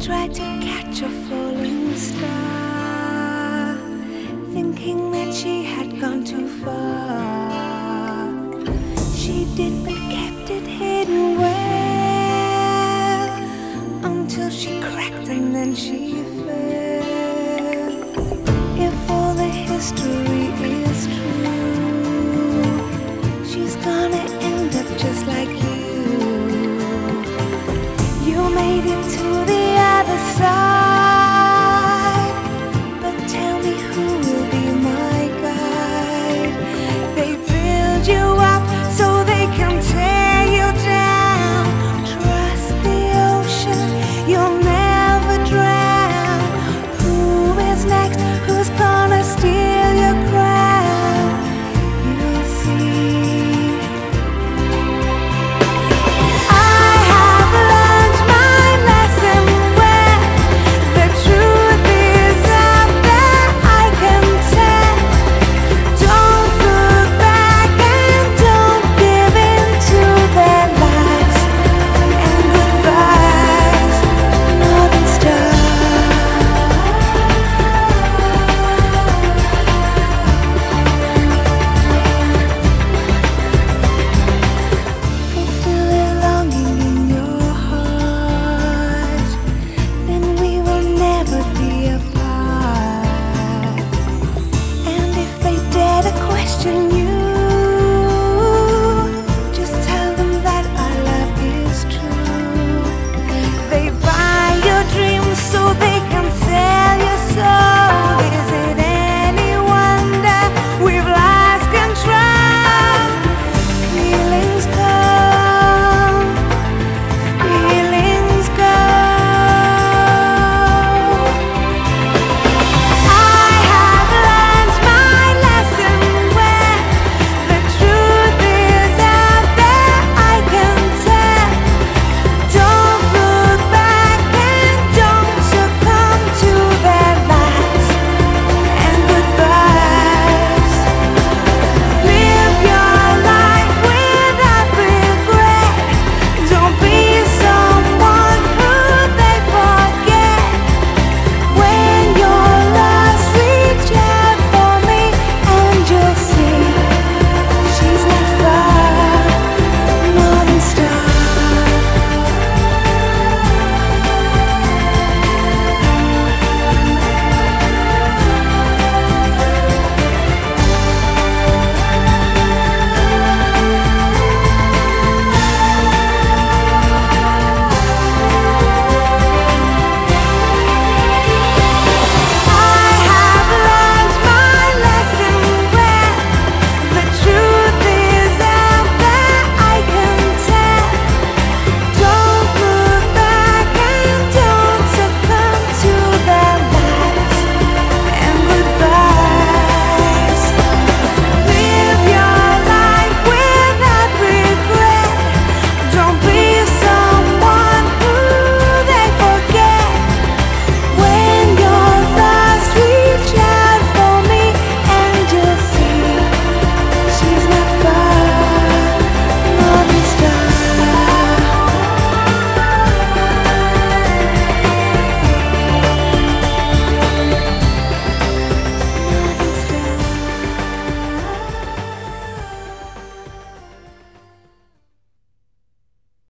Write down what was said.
tried to catch a falling star, thinking that she had gone too far. She did, but kept it hidden well until she cracked and then she fell. If all the history is true, she's gonna end up just like you. You made it to side.